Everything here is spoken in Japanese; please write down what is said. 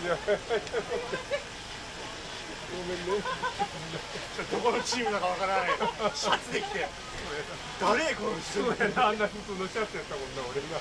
ごめんね。どこのチームだかわからない。シャツで来て。誰この人。やなあんな普通のシャツやったもんな俺が。